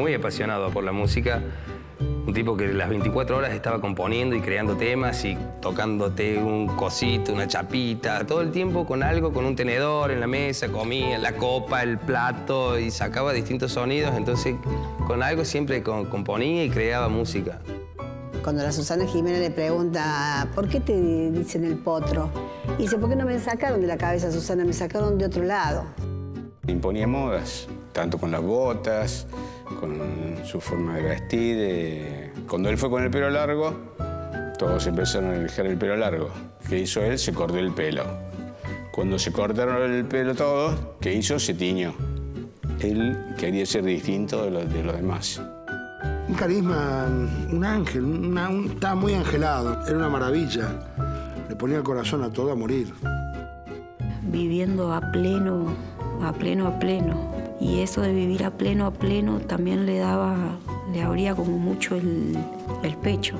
muy apasionado por la música. Un tipo que las 24 horas estaba componiendo y creando temas y tocándote un cosito, una chapita, todo el tiempo con algo, con un tenedor en la mesa, comía la copa, el plato y sacaba distintos sonidos. Entonces, con algo siempre componía y creaba música. Cuando la Susana Jiménez le pregunta, ¿por qué te dicen el potro? Y dice, ¿por qué no me sacaron de la cabeza, Susana? Me sacaron de otro lado. Imponía modas, tanto con las botas, con su forma de vestir. Eh, cuando él fue con el pelo largo, todos empezaron a dejar el pelo largo. ¿Qué hizo él? Se cortó el pelo. Cuando se cortaron el pelo todos, ¿qué hizo? Se tiñó. Él quería ser distinto de los, de los demás. Un carisma, un ángel, estaba muy angelado, era una maravilla. Le ponía el corazón a todo a morir. Viviendo a pleno, a pleno, a pleno y eso de vivir a pleno a pleno también le daba, le abría como mucho el, el pecho.